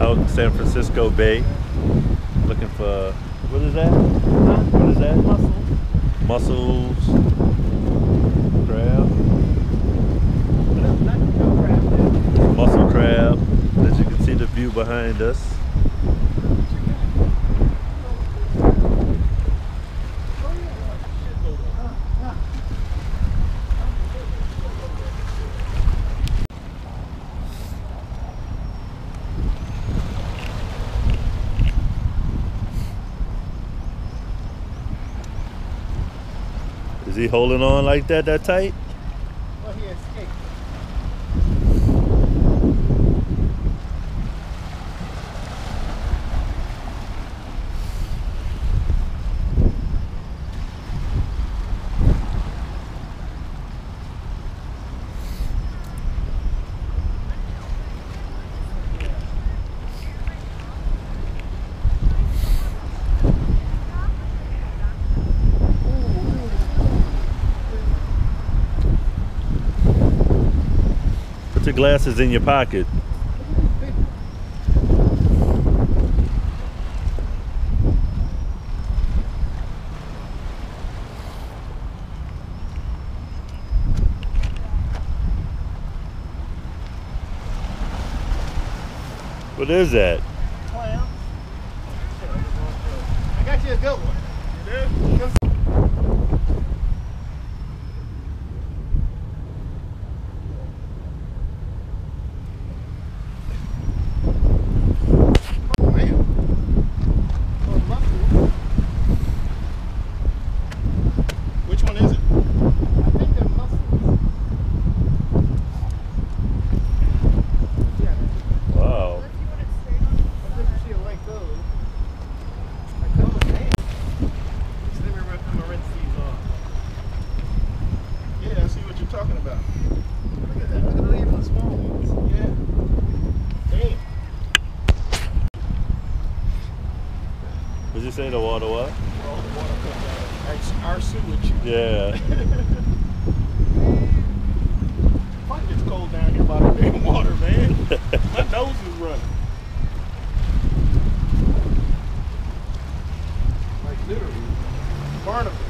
out in San Francisco Bay. Looking for what is that? What is that? Mussels. Mussels, crab mussel crab. As you can see the view behind us. Is he holding on like that, that tight? Well, he escaped. Your glasses in your pocket. What is that? Clam. I got you a good one. You did? Look at that. Look at the even the small ones. Yeah. Damn. Did you say the water what? Well, the water comes out. Our sewage. Yeah. Fuck, it's cold down here by the damn water, man. My nose is running. Like literally, Barnacle.